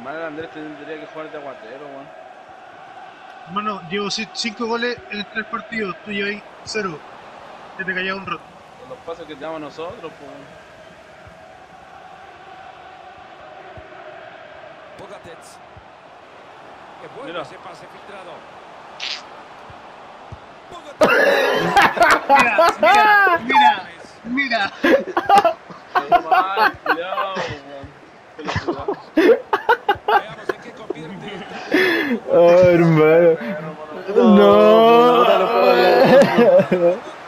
Hermano, el Andrés tendría que jugar de aguatero, weón. Hermano, llevo 5 goles en 3 partidos, tú llevas 0. Te te callaba un rato. Con los pasos que te damos nosotros, pues. weón. Pogatetz. Que bueno Mira. ese pase filtrado. Mira, mira, mira, mira. Pero não hermano. não. no, não. no